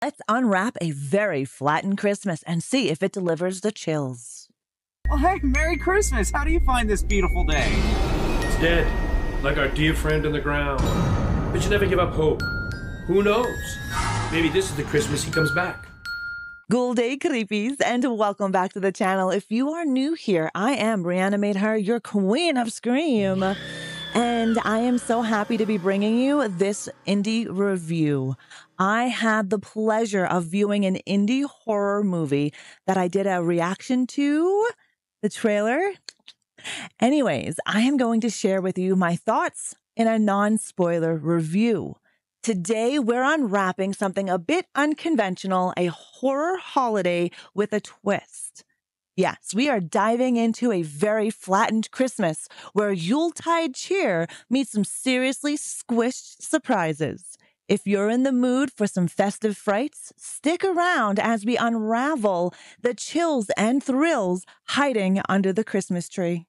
Let's unwrap a very flattened Christmas and see if it delivers the chills. Well, hey, Merry Christmas! How do you find this beautiful day? It's dead, like our dear friend in the ground. But you never give up hope. Who knows? Maybe this is the Christmas he comes back. Good Day Creepies, and welcome back to the channel. If you are new here, I am ReAnimateHer, your queen of Scream. And I am so happy to be bringing you this indie review. I had the pleasure of viewing an indie horror movie that I did a reaction to, the trailer. Anyways, I am going to share with you my thoughts in a non spoiler review. Today, we're unwrapping something a bit unconventional a horror holiday with a twist. Yes, we are diving into a very flattened Christmas where Yuletide cheer meets some seriously squished surprises. If you're in the mood for some festive frights, stick around as we unravel the chills and thrills hiding under the Christmas tree.